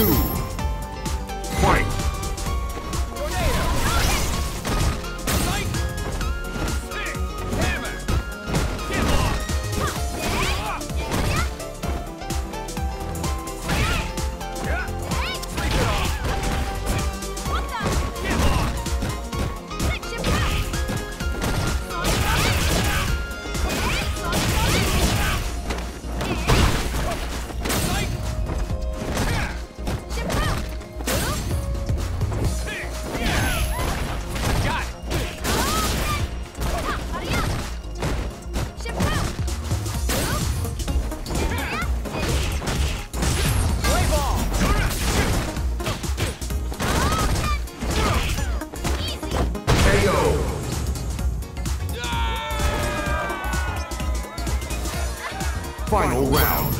two, fight! Final round.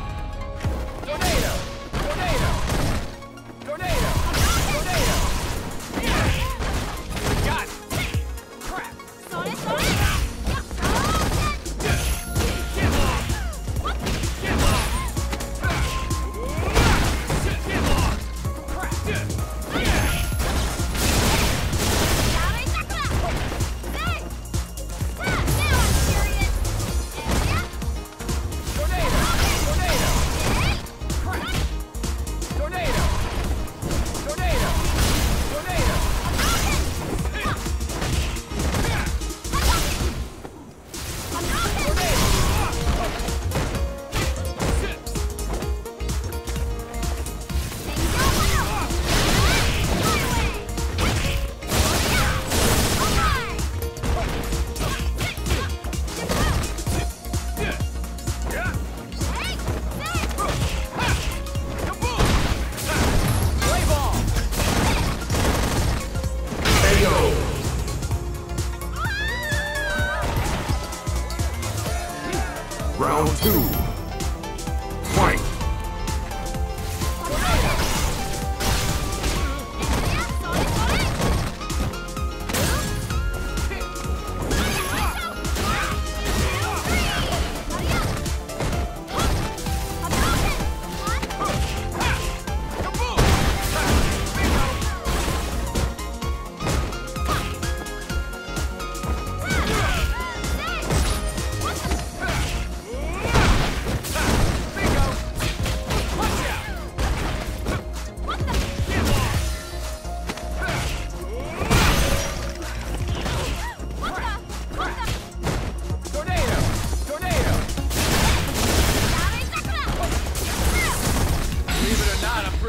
Round two.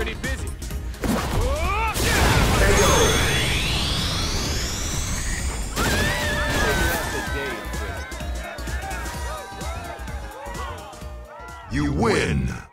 pretty busy. You win!